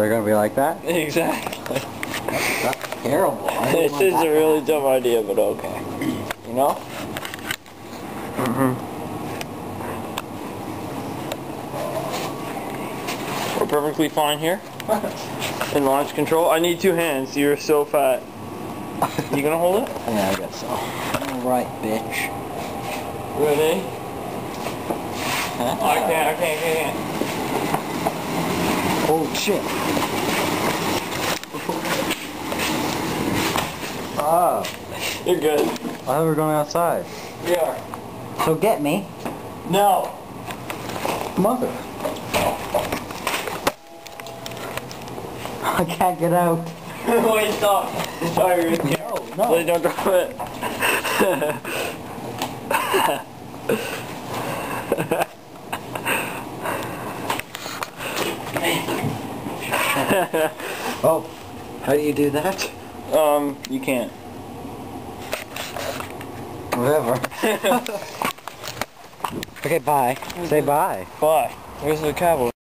They're gonna be like that? Exactly. That's terrible. This is a really dumb idea, but okay. You know? Mm-hmm. We're perfectly fine here. In launch control. I need two hands. You're so fat. You gonna hold it? Yeah, I guess so. Alright, bitch. Ready? Huh? Oh, I can't, I can't, I can't. Oh, shit. Oh, You're good. I thought we were going outside. Yeah. So get me. No. Mother. I can't get out. Wait, stop. Sorry, Rick. No, no. Please don't drop it. Oh, how do you do that? um, you can't. Whatever. okay, bye. Say bye. Bye. Where's the cowboy?